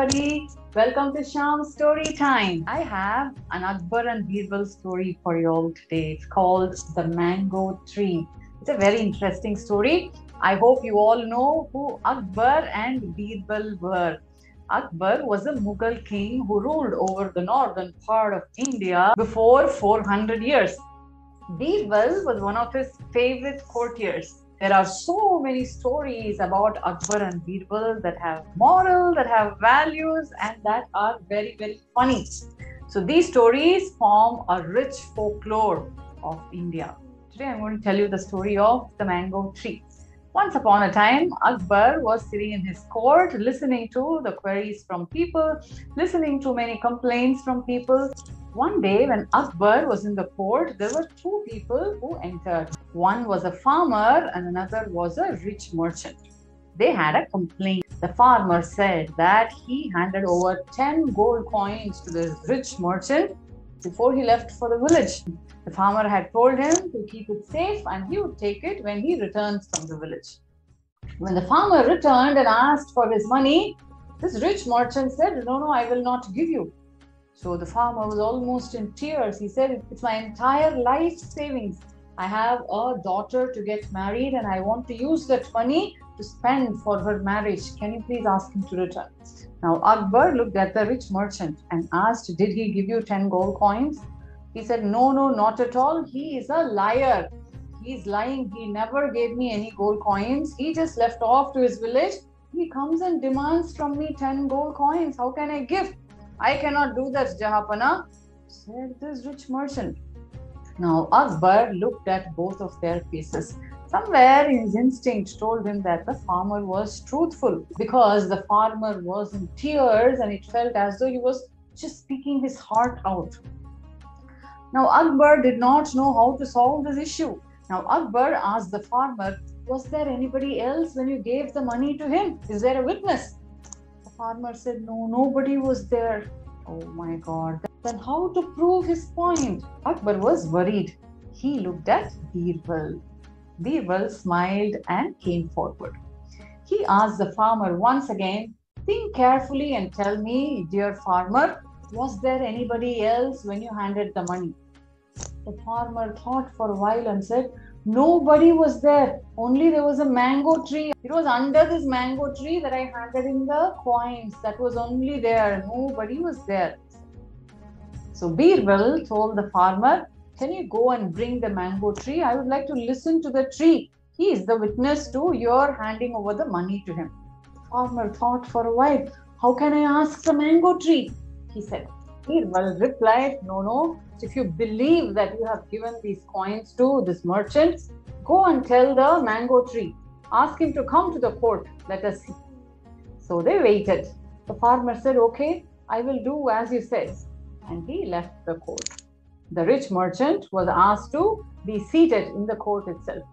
everybody. Welcome to Shyam Story Time. I have an Akbar and Birbal story for you all today. It's called The Mango Tree. It's a very interesting story. I hope you all know who Akbar and Birbal were. Akbar was a Mughal king who ruled over the northern part of India before 400 years. Birbal was one of his favorite courtiers. There are so many stories about Akbar and Birbal that have moral, that have values, and that are very, very funny. So these stories form a rich folklore of India. Today I'm going to tell you the story of the mango tree. Once upon a time, Akbar was sitting in his court listening to the queries from people, listening to many complaints from people. One day, when Akbar was in the court, there were two people who entered. One was a farmer and another was a rich merchant. They had a complaint. The farmer said that he handed over 10 gold coins to the rich merchant before he left for the village. The farmer had told him to keep it safe and he would take it when he returns from the village. When the farmer returned and asked for his money, this rich merchant said, No, no, I will not give you. So the farmer was almost in tears. He said, It's my entire life savings. I have a daughter to get married and I want to use that money to spend for her marriage. Can you please ask him to return? Now, Akbar looked at the rich merchant and asked, Did he give you 10 gold coins? He said, No, no, not at all. He is a liar. He's lying. He never gave me any gold coins. He just left off to his village. He comes and demands from me 10 gold coins. How can I give? I cannot do that, Jahapana, said this rich merchant. Now, Akbar looked at both of their faces somewhere his instinct told him that the farmer was truthful because the farmer was in tears and it felt as though he was just speaking his heart out. Now, Akbar did not know how to solve this issue. Now, Akbar asked the farmer, Was there anybody else when you gave the money to him? Is there a witness? The farmer said, No, nobody was there. Oh my God. Then, how to prove his point? Akbar was worried. He looked at Birbal. Birbal smiled and came forward. He asked the farmer once again, Think carefully and tell me, dear farmer, was there anybody else when you handed the money? The farmer thought for a while and said, Nobody was there. Only there was a mango tree. It was under this mango tree that I handed in the coins. That was only there. Nobody was there. So Birbal told the farmer, can you go and bring the mango tree? I would like to listen to the tree. He is the witness to your handing over the money to him. Farmer thought for a while, How can I ask the mango tree? He said. Birbal replied, No, no. If you believe that you have given these coins to this merchant, go and tell the mango tree. Ask him to come to the court. Let us see. So they waited. The farmer said, Okay, I will do as you said. And he left the court. The rich merchant was asked to be seated in the court itself.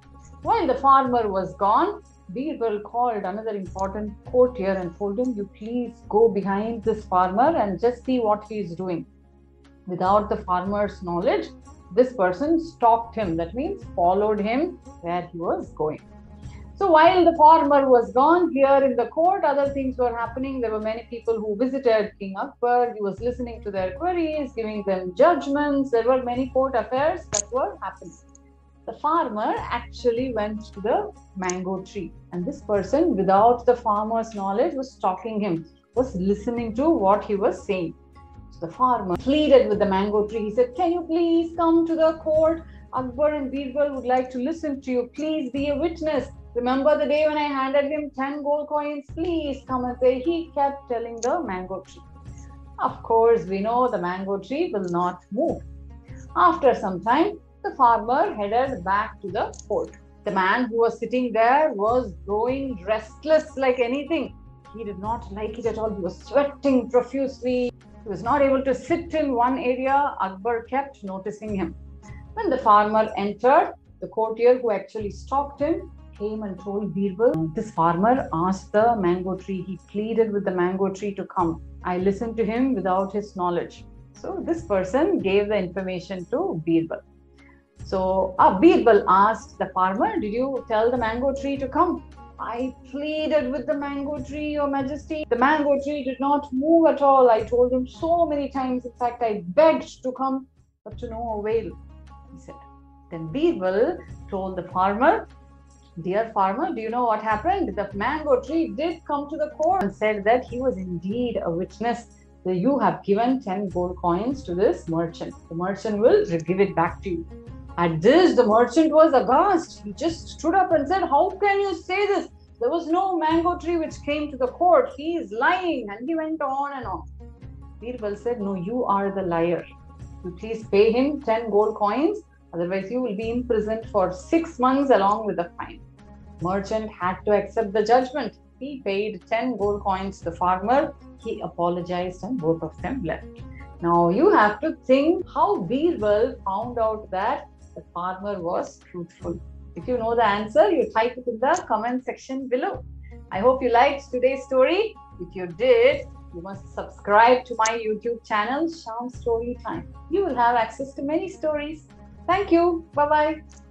While the farmer was gone, Birbal called another important courtier and told him, You please go behind this farmer and just see what he is doing. Without the farmer's knowledge, this person stopped him. That means followed him where he was going. So while the farmer was gone here in the court, other things were happening. There were many people who visited King Akbar. He was listening to their queries, giving them judgments. There were many court affairs that were happening. The farmer actually went to the mango tree, and this person, without the farmer's knowledge, was stalking him, was listening to what he was saying. So the farmer pleaded with the mango tree. He said, Can you please come to the court? Akbar and Birbal would like to listen to you. Please be a witness. Remember the day when I handed him 10 gold coins? Please come and say. He kept telling the mango tree. Of course, we know the mango tree will not move. After some time, the farmer headed back to the fort. The man who was sitting there was growing restless like anything. He did not like it at all. He was sweating profusely. He was not able to sit in one area. Akbar kept noticing him. When the farmer entered, the courtier who actually stopped him came and told Birbal, this farmer asked the mango tree, he pleaded with the mango tree to come. I listened to him without his knowledge. So this person gave the information to Birbal. So uh, Birbal asked the farmer, Did you tell the mango tree to come? I pleaded with the mango tree, Your Majesty. The mango tree did not move at all. I told him so many times. In fact, I begged to come, but to no avail, he said. Then Birbal told the farmer, Dear farmer, do you know what happened? The mango tree did come to the court and said that he was indeed a witness that you have given 10 gold coins to this merchant. The merchant will give it back to you. At this, the merchant was aghast. He just stood up and said, How can you say this? There was no mango tree which came to the court. He is lying. And he went on and on. Birbal said, No, you are the liar. You please pay him 10 gold coins. Otherwise, you will be imprisoned for six months along with a fine. Merchant had to accept the judgment. He paid 10 gold coins to the farmer. He apologized and both of them left. Now you have to think how Birbal found out that the farmer was truthful. If you know the answer, you type it in the comment section below. I hope you liked today's story. If you did, you must subscribe to my YouTube channel, Shyam Story Time. You will have access to many stories. Thank you. Bye bye.